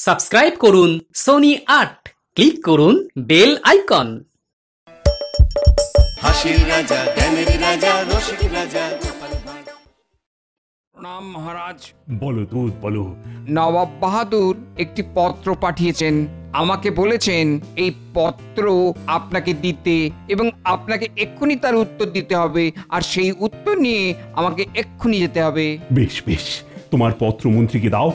Subscribe করুন Sony আট। Click করুন বেল আইকন। হাসির রাজা জ্ঞানের রাজা রসিক রাজা প্রণাম মহারাজ। বলো দুধ বলো। নবাব বাহাদুর একটি পত্র পাঠিয়েছেন। আমাকে বলেছেন এই পত্র আপনাকে দিতে এবং আপনাকে এক্ষুনি তার উত্তর দিতে হবে। আর সেই উত্তর নিয়ে আমাকে এক্ষুনি যেতে হবে। বেশ বেশ। তোমার পত্র মন্ত্রীকে দাও।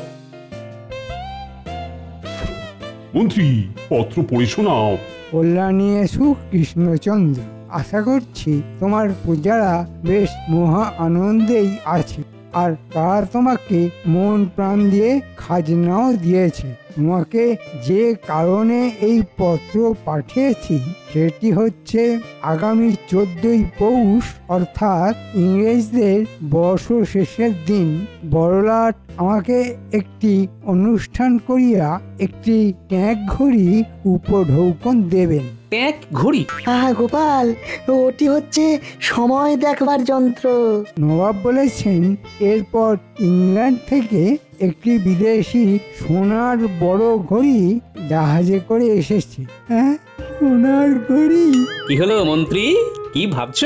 মন্ত্রী, পত্র পড়ে শোনাও। কল্যাণী এসু, কৃষ্ণচন্দ্র। আশা করছি তোমার পূজারা বেশ মহা আনন্দেই আছে। আর তারা তোমাকে মন প্রাণ দিয়ে খাজনাও দিয়েছে। তোমাকে যে কারণে এই পত্র পাঠিয়েছি, সেটি হচ্ছে আগামী চোদ্দই পৌষ, অর্থাৎ ইংরেজদের বর্ষ শেষের দিন। বড়লাট আমাকে একটি অনুষ্ঠান করিয়া একটি ট্যাঙ্ক ঘড়ি উপঢৌকন দেবেন। ট্যাঁক ঘড়ি। আহা গোপাল ওটি হচ্ছে সময় দেখবার যন্ত্র। নবাব বলেছেন এরপর ইংল্যান্ড থেকে একটি বিদেশি সোনার বড় ঘড়ি জাহাজে করে এসেছে। হ্যাঁ? সোনার ঘড়ি? কি হলো মন্ত্রী? কি ভাবছ?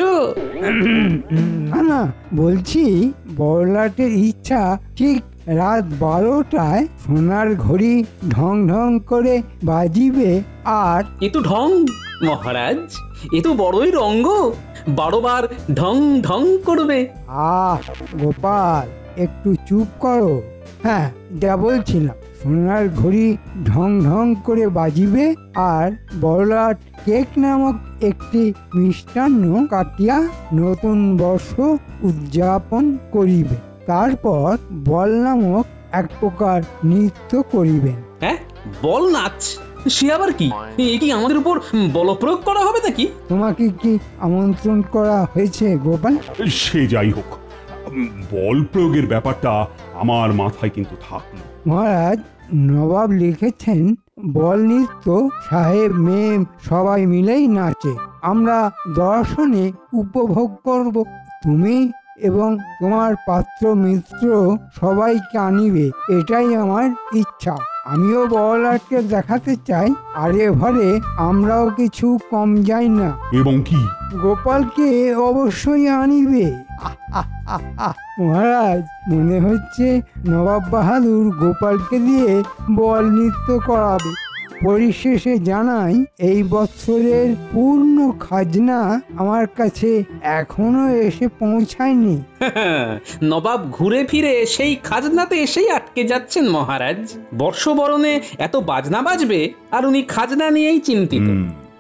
না না বলছি বড়লাটের ইচ্ছা ঠিক রাত বারোটায় সোনার ঘড়ি ঢং ঢং করে বাজিবে আর এ তো ঢং মহারাজ। এ তো বড়ই রঙ্গ। বারোবার ঢং ঢং করবে। আহ গোপাল একটু চুপ করো। হ্যাঁ যা বলছিলাম সোনার ঘড়ি ঢং ঢং করে বাজিবে আর বড়লাট কেক নামক একটি মিষ্টান্ন কাটিয়া নতুন বর্ষ উদযাপন করিবে। তারপর বল নামক এক প্রকার নৃত্য করিবেন। হ্যাঁ? বল নাচ? সে আবার কি? এ কি আমাদের উপর বলপ্রয়োগ করা হবে নাকি? তোমাকে কি আমন্ত্রণ করা হয়েছে গোপাল? সে যাই হোক বল প্রয়োগের ব্যাপারটা আমার মাথায় কিন্তু থাকল। মহারাজ নবাব লিখেছেন বল নৃত্য সাহেব মেম সবাই মিলেই নাচে। আমরা দর্শনে উপভোগ করব। তুমি এবং তোমার পাত্র মিত্র সবাইকে আনিবে এটাই আমার ইচ্ছা। আমিও বড়লাটকে দেখাতে চাই আরে ঘরে আমরাও কিছু কম যাই না। এবং কি? গোপালকে অবশ্যই আনিবে। মহারাজ মনে হচ্ছে নবাব বাহাদুর গোপালকে দিয়ে বল নৃত্য করাবে। পরিশেষে জানাই এই বছরের পূর্ণ খাজনা আমার কাছে এখনও এসে পৌঁছায়নি। নবাব ঘুরে ফিরে সেই খাজনাতে এসেই আটকে যাচ্ছেন মহারাজ। বর্ষবরণে এত বাজনা বাজবে আর উনি খাজনা নিয়েই চিন্তিত।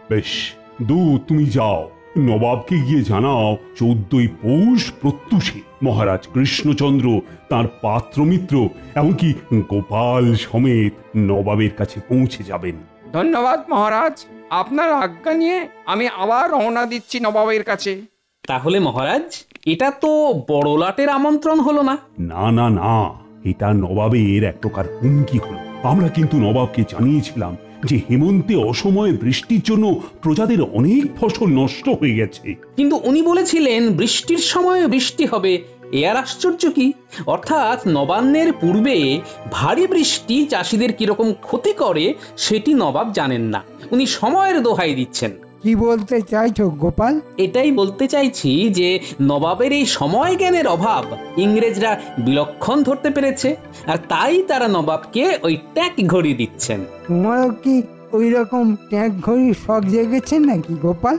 বেশ। দু তুমি যাও। নবাবকে গিয়ে জানাও চোদ্দই পৌষ প্রত্যুষে। মহারাজ কৃষ্ণচন্দ্র তার পাত্রমিত্র এমনকি গোপাল সমেত নবাবের কাছে পৌঁছে যাবেন। ধন্যবাদ মহারাজ আপনার আজ্ঞা নিয়ে আমি আবার রওনা দিচ্ছি নবাবের কাছে। তাহলে মহারাজ এটা তো বড়লাটের আমন্ত্রণ হলো না? না না না এটা নবাবের এক প্রকার হুমকি হলো। আমরা কিন্তু নবাবকে জানিয়েছিলাম যে হেমন্তে অসময়ে বৃষ্টির জন্য প্রজাদের অনেক ফসল নষ্ট হয়ে গেছে। কিন্তু উনি বলেছিলেন, বৃষ্টির সময় বৃষ্টি হবে। এ আর আশ্চর্য কি? অর্থাৎ নবান্নের পূর্বে ভারী বৃষ্টি চাষিদের কীরকম ক্ষতি করে, সেটি নবাব জানেন না। উনি সময়ের দোহাই দিচ্ছেন। কি বলতে চাইছো গোপাল? এটাই বলতে চাইছি যে নবাবের এই সময় জ্ঞানের অভাব ইংরেজরা বিলক্ষণ ধরতে পেরেছে আর তাই তারা নবাবকে ওই ট্যাক ঘড়ি দিচ্ছেন। তোমারও কি ওই রকম ট্যাঙ্ক ঘড়ির শখ জেগেছে নাকি গোপাল?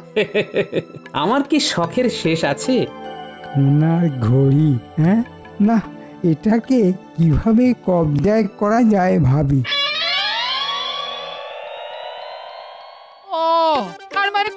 আমার কি শখের শেষ আছে? সোনার ঘড়ি হ্যাঁ? না এটাকে কীভাবে কবজায় করা যায় ভাবি।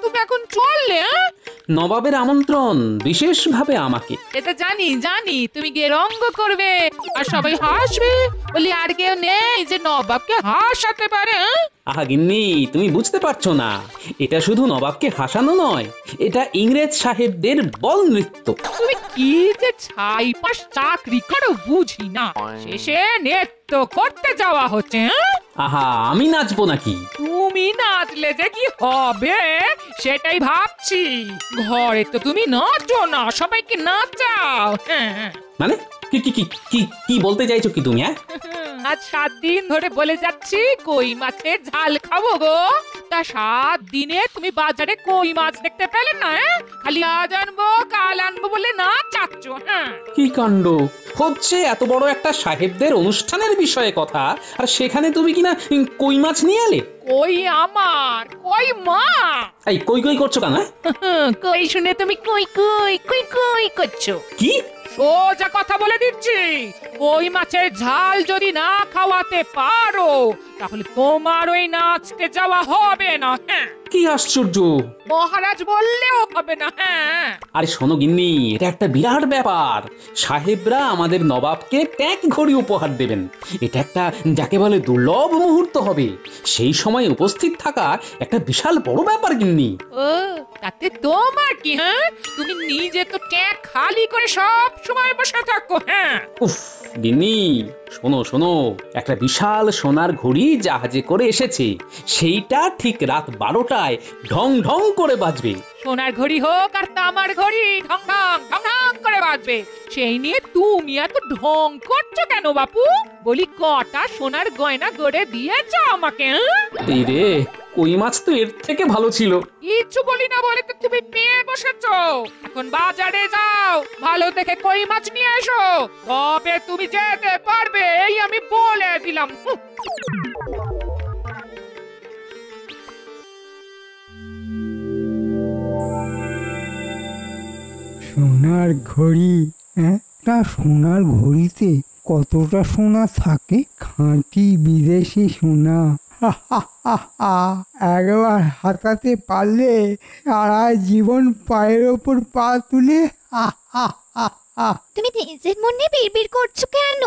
তুমি এখন চললে হ্যাঁ? নবাবের আমন্ত্রণ বিশেষভাবে আমাকে। এটা জানি জানি তুমি গিয়ে রঙ্গ করবে আর সবাই হাসবে বলি আর কেউ নেই যে নবাবকে হাসাতে পারে হ্যাঁ? আহা গিন্নি তুমি বুঝতে পারছ না। এটা শুধু নবাবকে হাসানো নয় এটা ইংরেজ সাহেবদের বল নৃত্য। তুমি কি যে ছাই পাশ চাকরি করো বুঝি না। শেষে নৃত্য করতে যাওয়া হচ্ছে হ্যাঁ? আহা আমি নাচবো নাকি? তুমি নাচলে যে কি হবে সেটাই ভাবছি। ঘরে তো তুমি নাচো না সবাইকে নাচাও হ্যাঁ। মানে? কি কি কি কি কি বলতে চাইছো কি তুমি হ্যাঁ? আজ সাত দিন ধরে বলে যাচ্ছি কই মাছের ঝাল খাব গো? তা সাত দিনে তুমি বাজারে কই মাছ দেখতে পেলে না হ্যাঁ? খালি আজ আনব কাল আনব বলে না চাচ্ছ হ্যাঁ? কি কাণ্ড? হচ্ছে এত বড় একটা সাহেবদের অনুষ্ঠানের বিষয়ে কথা আর সেখানে তুমি কিনা উম, কই মাছ নিয়ে এলে? কই আমার? কই মা? এই কই কই করছ কেন? হ্যাঁ? কই শুনে তুমি কই কই কই কই করছ? কি? সোজা কথা বলে দিচ্ছি। কই মাছের ঝাল যদি না খাওয়াতে পারো তাহলে তোমার ওই নাচতে যাওয়া হবে না হ্যাঁ। কি আশ্চর্য! মহারাজ বললেও হবে না হ্যাঁ। আরে শোনো গিন্নি এটা একটা বিরাট ব্যাপার। সাহেবরা আমাদের নবাবকে ট্যাঙ্ক ঘড়ি উপহার দেবেন। এটা একটা যাকে বলে দুর্লভ মুহূর্ত হবে। সেই সময় উপস্থিত থাকা একটা বিশাল বড় ব্যাপার গিন্নি। ও তাতে তোমার কি হ্যাঁ? তুমি নিজে তো ট্যাগ খালি করে সব সময় বসে থাকো হ্যাঁ। উফ গিনি শোনো শোনো, একটা বিশাল সোনার ঘড়ি জাহাজে করে এসেছে। সেইটা ঠিক রাত বারোটায় ঢং ঢং করে বাজবে। সোনার ঘড়ি হোক আর তামার ঘড়ি ঢং ঢং ঢং ঢং করে বাজবে। সেই নিয়ে তুমি এত ঢং করছ কেন বাপু? বলি কটা সোনার গয়না গড়ে দিয়েছ আমাকে হ্যাঁ? এই রে কই মাছ তো এর থেকে ভালো ছিল। কিচ্ছু বলি না বলে তো তুমি পেয়ে বসেছো। এখন বাজারে যাও ভালো দেখে কই মাছ নিয়ে এসো। তবে তুমি যেতে পারবে এই আমি বলে দিলাম। সোনার ঘড়ি হ্যাঁ তা সোনার ঘড়িতে কতটা সোনা থাকে? খাঁটি বিদেশি সোনা। একবার হাতাতে পারলে সারা জীবন পায়ের ওপর পা তুলে। তুমি নিজের মনে বিড়বিড় করছ কেন?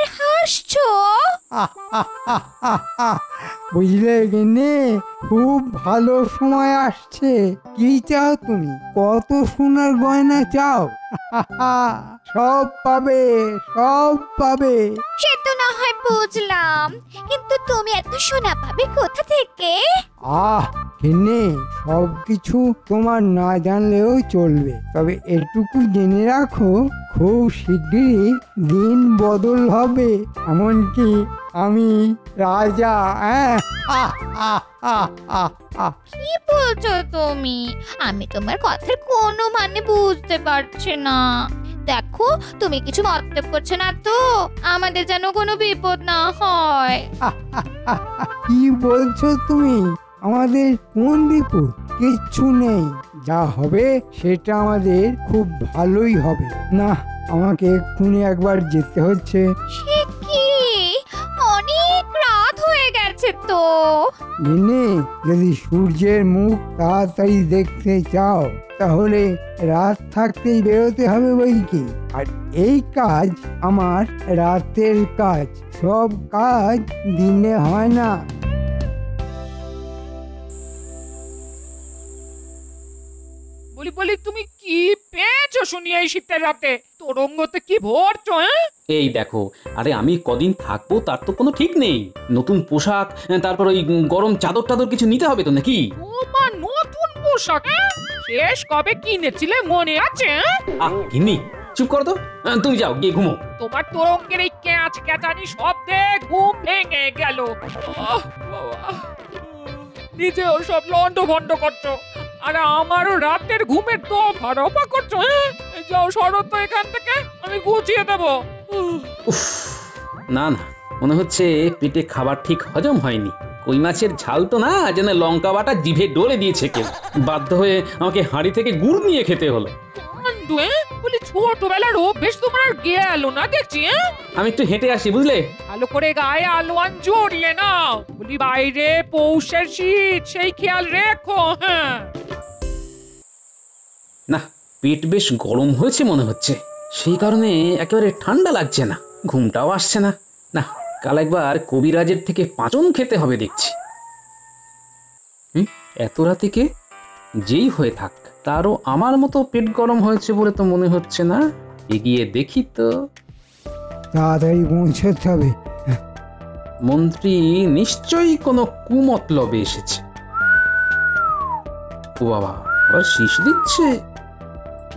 আর হাসছো? বুঝলে গেনে খুব ভালো সময় আসছে। কি চাও তুমি? কত সোনার গয়না চাও? সব পাবে সব পাবে। সে তো না হয় বুঝলাম। কিন্তু তুমি এত সোনা পাবে কোথা থেকে? আহ কেনে সব কিছু তোমার না জানলেও চলবে। তবে এটুকু জেনে রাখো খুব শীঘ্রই দিন বদল হবে এমনকি আমি রাজা হ্যাঁ। কি বলছো তুমি? আমি তোমার কথার কোনো মানে বুঝতে পারছি না। দেখো তুমি কিছু মতলব করছ না তো আমাদের যেন কোনো বিপদ না হয়। কি বলছো তুমি? আমাদের কোন বিপদ কিচ্ছু নেই। যা হবে সেটা আমাদের খুব ভালোই হবে। না আমাকে এক্ষুনি একবার যেতে হচ্ছে। সে কি? অনেক রাত হয়ে গেছে তো। দিনে যদি সূর্যের মুখ তাড়াতাড়ি দেখতে চাও তাহলে রাত থাকতেই বেরোতে হবে বই কি আর এই কাজ আমার রাতের কাজ। সব কাজ দিনে হয় না। বলি বলি তুমি কি পেয়েছ শুনি এই শীতের রাতে? তোরঙ্গতে কি ভরছো হ্যাঁ? এই দেখো আরে আমি কদিন থাকব তার তো কোনো ঠিক নেই। নতুন পোশাক তারপর ওই গরম চাদর টাদর কিছু নিতে হবে তো নাকি? নতুন পোশাক হ্যাঁ? শেষ কবে কিনেছিলে মনে আছে হ্যাঁ? আহ গিন্নি চুপ করো তো। আহ, তুমি যাও গিয়ে ঘুমো। তোমার তোরঙ্গের এই ক্যাচ ক্যাচানি শব্দে ঘুম ভেঙে গেল। আহ, বাবা। নিজেও সব লন্ড ভন্ড করছ। আর আমারও রাতের ঘুমের তো ভারপা করছ হ্যাঁ? যাও, সরো তো এখান থেকে, আমি গুছিয়ে দেবো। উফ, না না, মনে হচ্ছে পেটে খাবার ঠিক হজম হয়নি। কই মাছের ঝাল তো না, যেন লঙ্কা বাটা জিভে ডলে দিয়েছে কেউ। বাধ্য হয়ে আমাকে হাঁড়ি থেকে গুড় নিয়ে খেতে হলো। হ্যাঁ? বলি ছোটবেলার অভ্যেস তোমার আর গেল না দেখছি হ্যাঁ আমি একটু হেঁটে আসি বুঝলে? ভালো করে গায়ে আলোয়ান জড়িয়ে নাও। বলি বাইরে পৌষের শীত সেই খেয়াল রেখো হ্যাঁ। না পেট বেশ গরম হয়েছে মনে হচ্ছে। সেই কারণে একেবারে ঠান্ডা লাগছে না ঘুমটাও আসছে না। না কাল একবার কবিরাজের থেকে পাঁচন খেতে হবে দেখছি। এত রাতে কে? যেই হয়ে থাক। তারও আমার মতো পেট গরম হয়েছে বলে তো মনে হচ্ছে না? এগিয়ে দেখি তো। তাড়াতাড়ি পৌঁছতে হবে। মন্ত্রী নিশ্চয়ই কোনো কুমতলবে এসেছে। ও বাবা আবার শীষ দিচ্ছে?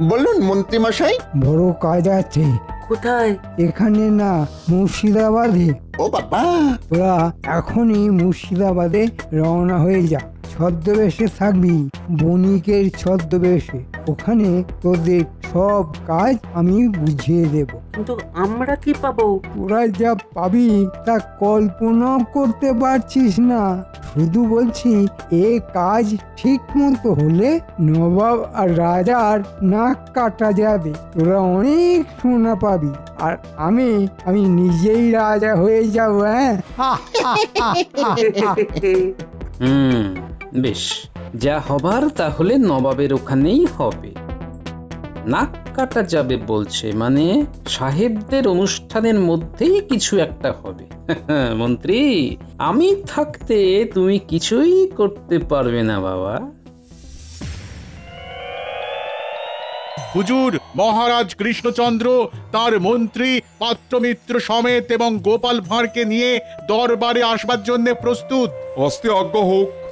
বলুন মন্ত্রীমশাই বড় কাজ আছে। কোথায়? এখানে না মুর্শিদাবাদে। ও বাবা। তোরা এখনই মুর্শিদাবাদে রওনা হয়ে যা ছদ্মবেশে থাকবি বণিকের ছদ্মবেশে। ওখানে তোদের সব কাজ আমি বুঝিয়ে দেব। কিন্তু আমরা কি পাবো? তোরা যা পাবি তা কল্পনাও করতে পারছিস না। শুধু বলছি এ কাজ ঠিক মতো হলে নবাব আর রাজার নাক কাটা যাবে। তোরা অনেক সোনা পাবি। আর আমি আমি নিজেই রাজা হয়ে যাব হ্যাঁ? হুম। বেশ যা হবার তাহলে নবাবের ওখানেই হবে। নাক কাটা যাবে বলছে মানে সাহেবদের অনুষ্ঠানের মধ্যেই কিছু একটা হবে। মন্ত্রী আমি থাকতে তুমি কিছুই করতে পারবে না বাবা। হুজুর মহারাজ কৃষ্ণচন্দ্র তার মন্ত্রী পাত্রমিত্র সমেত এবং গোপাল ভাঁড়কে নিয়ে দরবারে আসবার জন্য প্রস্তুত। আস্তে আজ্ঞা হোক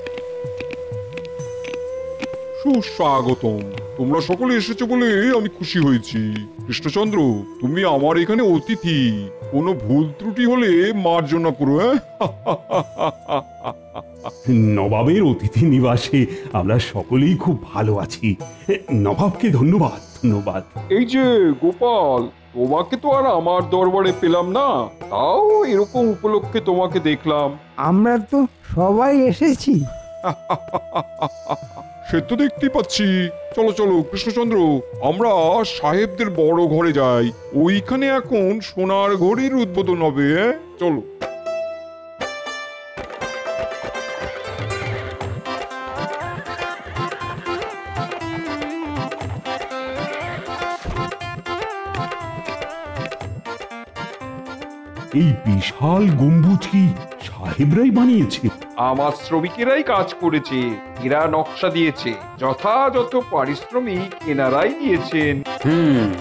সুস্বাগতম। তোমরা সকলে এসেছ বলে আমি খুশি হয়েছি। কৃষ্ণচন্দ্র তুমি আমার এখানে অতিথি। কোনো ভুল ত্রুটি হলে মার্জনা করো হ্যাঁ? নবাবের অতিথি নিবাসে আমরা সকলেই খুব ভালো আছি। নবাবকে ধন্যবাদ। ধন্যবাদ। এই যে গোপাল তোমাকে তো আর আমার দরবারে পেলাম না। তাও এরকম উপলক্ষে তোমাকে দেখলাম। আমরা তো সবাই এসেছি। সে তো দেখতেই পাচ্ছি। চলো চলো, কৃষ্ণচন্দ্র, আমরা সাহেবদের বড় ঘরে যাই। ওইখানে এখন সোনার ঘড়ির উদ্বোধন হবে হ্যাঁ? চলো। এই বিশাল গম্বুজ কি সাহেবরাই বানিয়েছে? আমার শ্রমিকেরাই কাজ করেছে এরা নকশা দিয়েছে যথাযথ পারিশ্রমিক এনারাই দিয়েছেন। হুম।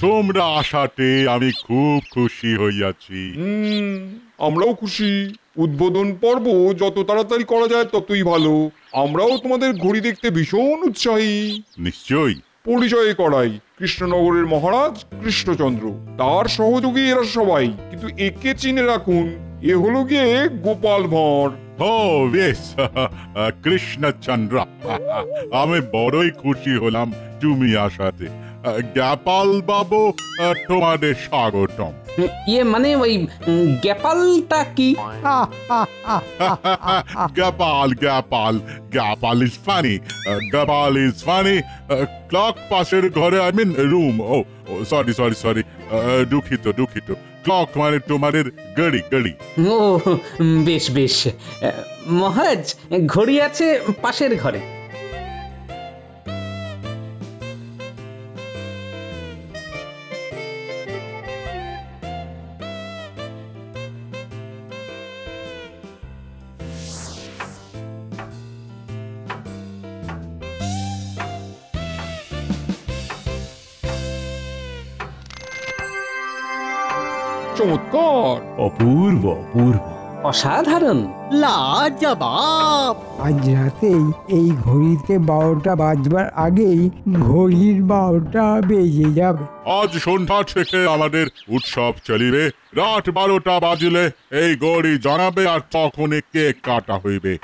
তোমরা আসাতে আমি খুব খুশি হইয়াছি। হুম। আমরাও খুশি। উদ্বোধন পর্ব যত তাড়াতাড়ি করা যায় ততই ভালো। আমরাও তোমাদের ঘড়ি দেখতে ভীষণ উৎসাহী। নিশ্চয়ই। পরিচয় করাই কৃষ্ণনগরের মহারাজ কৃষ্ণচন্দ্র। তার সহযোগী এরা সবাই। কিন্তু একে চিনে রাখুন এ হলো গিয়ে গোপাল ভর ও বেশ। কৃষ্ণচন্দ্র আমি বড়ই খুশি হলাম তুমি আসাতে। গ্যাপাল বাবু তোমাদের স্বাগতম। ইয়ে মানে ওই গ্যাপালটা কি Gapal is funny. Uh, Gapal is funny. Uh, clock পাশের ঘরে আই মিন রুম ও সরি সরি সরি দুঃখিত দুঃখিত ক্লক মানে তোমাদের গড়ি গড়ি ও বেশ বেশ মহারাজ ঘড়ি আছে পাশের ঘরে চমৎকার। অপূর্ব অপূর্ব। অসাধারণ। লাজবাব। আজ রাতেই এই ঘড়িতে বারোটা বাজবার আগেই ঘড়ির বারোটা বেজে যাবে। আজ সন্ধ্যা থেকে আমাদের উৎসব চলিবে। রাত বারোটা বাজলে এই গড়ি জানাবে আর তখন কেক কাটা হইবে।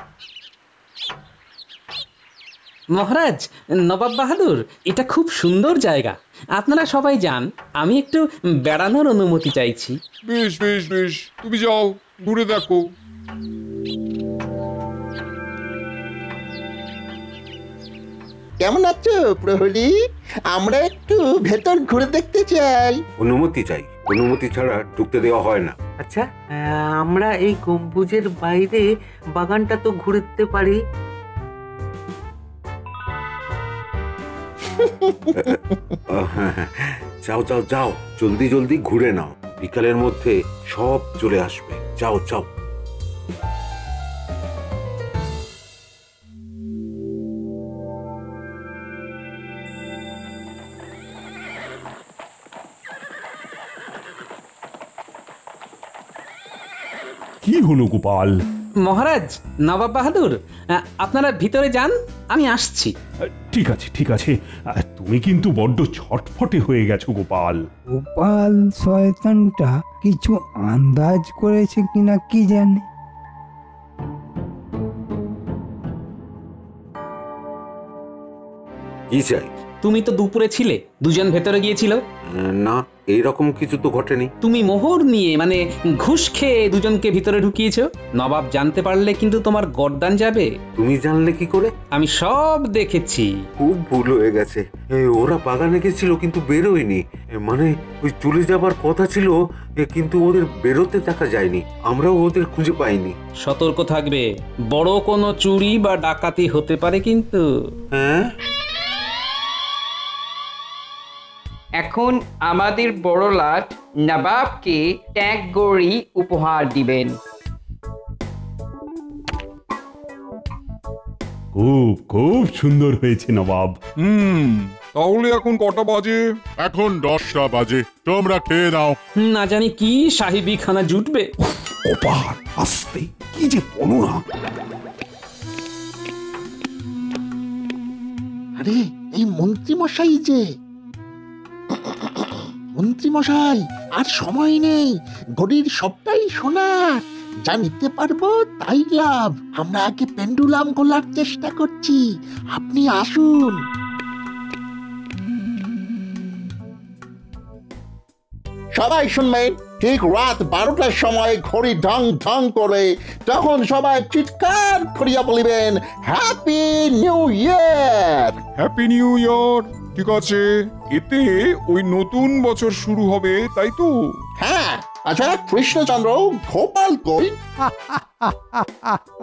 মহারাজ নবাব বাহাদুর এটা খুব সুন্দর জায়গা। আপনারা সবাই যান আমি একটু বেড়ানোর অনুমতি চাইছি। বেশ বেশ বেশ তুমি যাও ঘুরে দেখো। কেমন আছো প্রহরী? আমরা একটু ভেতর ঘুরে দেখতে চাই। অনুমতি চাই। অনুমতি ছাড়া ঢুকতে দেওয়া হয় না। আচ্ছা আহ, আমরা এই গম্বুজের বাইরে বাগানটা তো ঘুরতে পারি। যাও যাও যাও। জলদি জলদি ঘুরে নাও। বিকালের মধ্যে সব চলে আসবে। যাও যাও। কি হলো গোপাল? মহারাজ নবাব বাহাদুর আহ, আপনারা ভিতরে যান। আমি আসছি। ঠিক আছে ঠিক আছে। তুমি কিন্তু বড্ড ছটফটে হয়ে গেছো গোপাল। গোপাল শয়তানটা কিছু আন্দাজ করেছে কিনা কি জানে? কি চাই? তুমি তো দুপুরে ছিলে দুজন ভেতরে গিয়েছিল। না এইরকম কিছু তো ঘটেনি। তুমি মোহর নিয়ে মানে ঘুষ খেয়ে দুজনকে ভিতরে ঢুকিয়েছো? নবাব জানতে পারলে কিন্তু তোমার গরদান যাবে। তুমি জানলে কি করে? আমি সব দেখেছি। খুব ভুল হয়ে গেছে। এ, ওরা বাগানে গেছিল কিন্তু বেরোয়নি। এ, মানে ওই চলে যাবার কথা ছিল এ, কিন্তু ওদের বেরোতে দেখা যায়নি। আমরাও ওদের খুঁজে পাইনি। সতর্ক থাকবে। বড় কোনো চুরি বা ডাকাতি হতে পারে কিন্তু। হ্যাঁ? এখন আমাদের বড় লাট নবাবকে ট্যাগ গড়ি উপহার দিবেন। খুব খুব সুন্দর হয়েছে নবাব। হুম তাহলে এখন কটা বাজে? এখন দশটা বাজে। তোমরা খেয়ে নাও। না জানি কি সাহিবি খানা জুটবে। গোপাল আস্তে কি যে বলো না আরে এই মন্ত্রী মশাই যে মশাই আর সময় নেই। ঘড়ির সবটাই সোনার যা নিতে পারব তাই লাভ। আমরা আগে পেন্ডুলাম খোলার চেষ্টা করছি। আপনি আসুন। সবাই শুনবেন ঠিক রাত বারোটার সময় ঘড়ি ঢং ঢং করে তখন সবাই চিৎকার করিয়া বলিবেন happy new year happy new year ঠিক আছে এতে ওই নতুন বছর শুরু হবে তাই তো? হ্যাঁ আচ্ছা কৃষ্ণচন্দ্র গোপাল কই?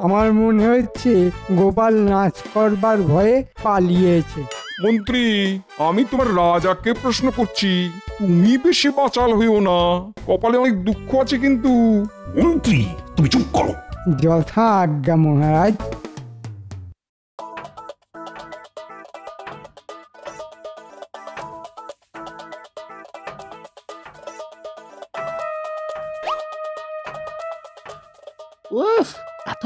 আমার মনে হচ্ছে গোপাল নাচ করবার ভয়ে পালিয়েছে। মন্ত্রী আমি তোমার রাজাকে প্রশ্ন করছি তুমি বেশি বাচাল হইও না কপালে অনেক দুঃখ আছে কিন্তু। মন্ত্রী তুমি চুপ করো। যথা আজ্ঞা মহারাজ।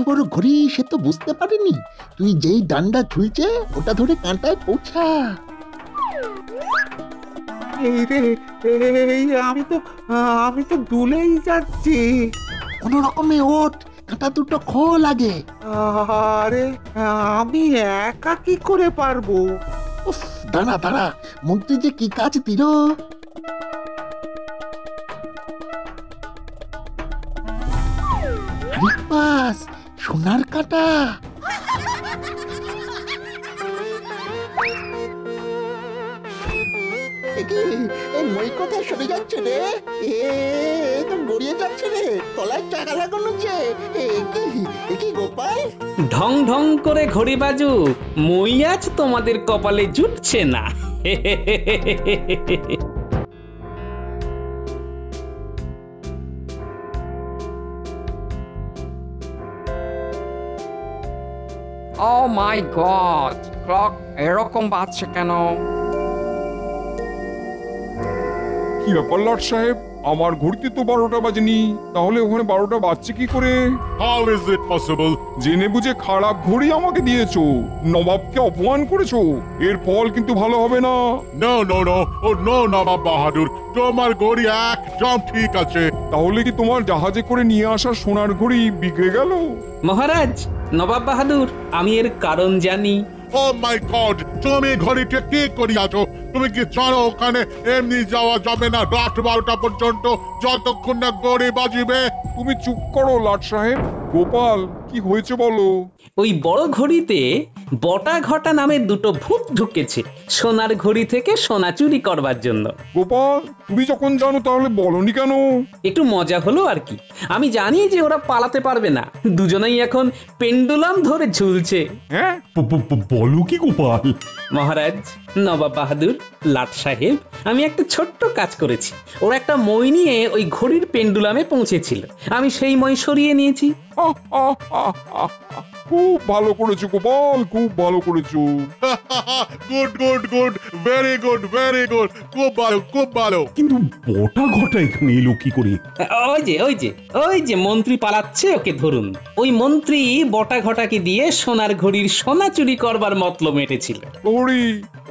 বড় ঘড়ি সে তো বুঝতে পারেনি। তুই যেই ডান্ডা ঝুলছে ওটা ধরে কাঁটায় পৌঁছা। এই রে এই আমি তো আমি তো দুলেই যাচ্ছি। কোনো রকমে ওঠ কাঁটা দুটো খোল আগে। আরে আমি একা কি করে পারব? উফ দাঁড়া দাঁড়া মন্ত্রী যে কি কাজ দিল? সোনার কাঁটা। এ কি, এই মই কোথায় সরে যাচ্ছে রে? এ এ তো গড়িয়ে যাচ্ছে রে। তলায় চাকা লাগানো যে। এ কি? এ কি গোপাল? ঢং ঢং করে ঘড়ি বাজু। মই আজ তোমাদের কপালে জুটছে না। ও মাই গড ক্লক এরকম বাজছে কেন? কি ব্যাপার লর্ড সাহেব? আমার ঘড়িতে তো বারোটা বাজেনি। তাহলে ওখানে বারোটা বাজছে কি করে? হাউ ইজ ইট পসিবল জেনে বুঝে খারাপ ঘড়ি আমাকে দিয়েছ। নবাবকে অপমান করেছ। এর ফল কিন্তু ভালো হবে না। নো নো নো ও নো নবাব বাহাদুর। তোমার ঘড়ি একদম ঠিক আছে। তাহলে কি তোমার জাহাজে করে নিয়ে আসা সোনার ঘড়ি বিগড়ে গেল? মহারাজ নবাব বাহাদুর আমি এর কারণ জানি। ও মাই গড তুমি ঘড়িটা কি করিয়াছো? তুমি কি চলো ওখানে এমনি যাওয়া যাবে না রাত বারোটা পর্যন্ত? যতক্ষণ না গড়ি বাজিবে। তুমি চুপ করো লাট সাহেব। গোপাল কি হয়েছে বলো? ওই বড় ঘড়িতে বটা ঘটা নামে দুটো ভূত ঢুকেছে সোনার ঘড়ি থেকে সোনা চুরি করবার জন্য। গোপাল তুমি যখন জানো তাহলে বলনি কেন? একটু মজা হলো আর কি। আমি জানি যে ওরা পালাতে পারবে না। দুজনেই এখন পেন্ডুলাম ধরে ঝুলছে। হ্যাঁ? ব- ব- ব- বলো কি গোপাল? মহারাজ নবাব বাহাদুর লাট সাহেব আমি একটা ছোট্ট কাজ করেছি। ওরা একটা মই নিয়ে ওই ঘড়ির পেন্ডুলামে পৌঁছেছিল। আমি সেই মই সরিয়ে নিয়েছি। খুব ভালো করেছ গোপাল খুব ভালো করেছ। Good good good very good very good খুব ভালো খুব ভালো। কিন্তু বটা ঘটা এখানে এলো কি করে? ওই যে ওই যে ওই যে মন্ত্রী পালাচ্ছে ওকে ধরুন। ওই মন্ত্রী বটা ঘটাকে দিয়ে সোনার ঘড়ির সোনা চুরি করবার মতলব মেটেছিল প্রহরী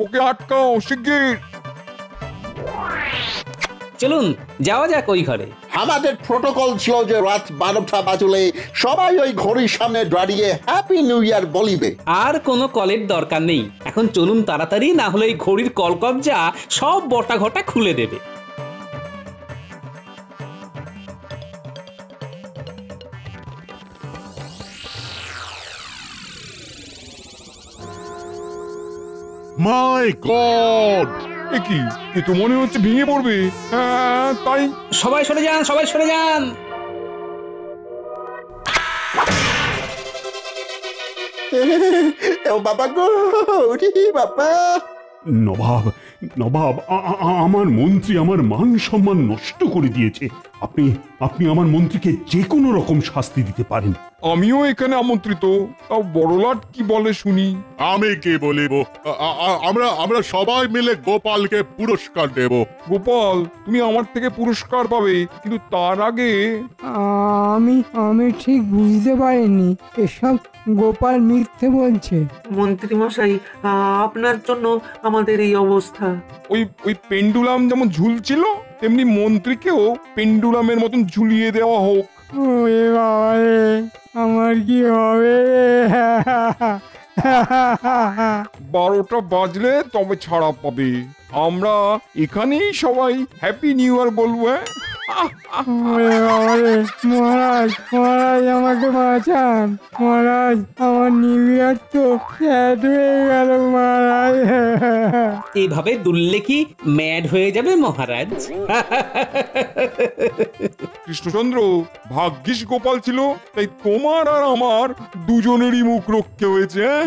ওকে আটকাও শিগগির। চলুন যাওয়া যাক ওই ঘরে। আমাদের প্রোটোকল ছিল যে রাত বারোটা বাজলে সবাই ওই ঘড়ির সামনে দাঁড়িয়ে হ্যাপি নিউ ইয়ার বলিবে। আর কোনো কলের দরকার নেই। এখন চলুন তাড়াতাড়ি না হলে এই ঘড়ির কলকবজা সব বটা ঘটা খুলে দেবে। মাই গড এ কি? এ তো মনে হচ্ছে ভেঙে পড়বে। হ্যাঁ তাই। সবাই সরে যান সবাই সরে যান। ও বাবা গো ওরে বাবা। নবাব নবাব আ- আ- আ- আমার মন্ত্রী আমার মান সম্মান নষ্ট করে দিয়েছে। আপনি আপনি আমার মন্ত্রীকে যে কোনো রকম শাস্তি দিতে পারেন। আমিও এখানে আমন্ত্রিত। তাও বড়লাট কি বলে শুনি? আমি কি বলিব? আমরা আমরা সবাই মিলে গোপালকে পুরস্কার দেব। গোপাল তুমি আমার থেকে পুরস্কার পাবে কিন্তু তার আগে আমি আমি ঠিক বুঝতে পারিনি। এসব গোপাল মিথ্যে বলছে। মন্ত্রী মশাই আপনার জন্য আমাদের এই অবস্থা। ওই ওই পেন্ডুলাম যেমন ঝুলছিল তেমনি মন্ত্রীকেও পেন্ডুলামের মতন ঝুলিয়ে দেওয়া হোক। ওরে বাবা রে আমার কি হবে? বারোটা বাজলে তবে ছাড়া পাবে। আমরা এখানেই সবাই হ্যাপি নিউ ইয়ার বলব হ্যাঁ? মহারাজ মহারাজ আমাকে বাঁচান। মহারাজ আমার নিউ ইয়ার তো শেষ হয়ে গেল মহারাজ। এইভাবে দুললে কি ম্যাড হয়ে যাবে মহারাজ? কৃষ্ণচন্দ্র ভাগ্যিস গোপাল ছিল তাই তোমার আর আমার দুজনেরই মুখ রক্ষে হয়েছে হ্যাঁ?